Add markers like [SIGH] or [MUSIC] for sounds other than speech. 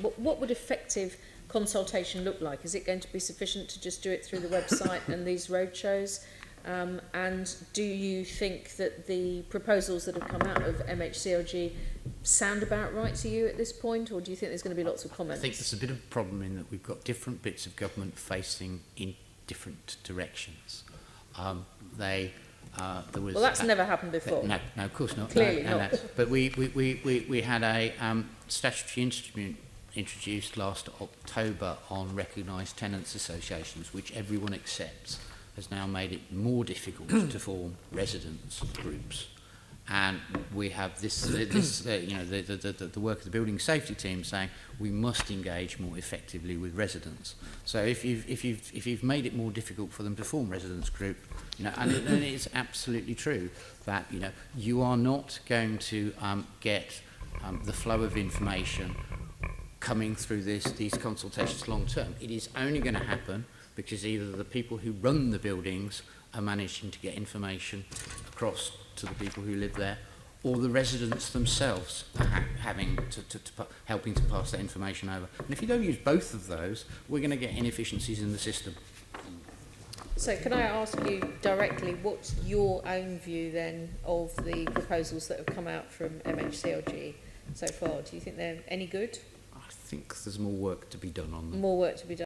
What, what would effective consultation look like? Is it going to be sufficient to just do it through the website and these roadshows? Um, and do you think that the proposals that have come out of MHCLG sound about right to you at this point, or do you think there's going to be lots of comments? I think there's a bit of a problem in that we've got different bits of government facing in different directions. Um, they, uh, there was well, that's a- never happened before. No, no, of course not. Clearly no, no, not. No. But we, we, we, we, we had a um, statutory instrument introduced last October on recognised tenants associations, which everyone accepts, has now made it more difficult [CLEARS THROAT] to form residents groups. And we have this, uh, this uh, you know, the, the, the, the work of the building safety team saying we must engage more effectively with residents. So if you've, if you've, if you've made it more difficult for them to form residents group, you know, and, it, and it's absolutely true that you know you are not going to um, get um, the flow of information coming through this, these consultations long term. It is only going to happen because either the people who run the buildings are managing to get information across to the people who live there, or the residents themselves are ha having to, to, to helping to pass that information over. And if you don't use both of those, we're going to get inefficiencies in the system. So can I ask you directly, what's your own view then of the proposals that have come out from MHCLG so far? Do you think they're any good? think there's more work to be done on them. More work to be done.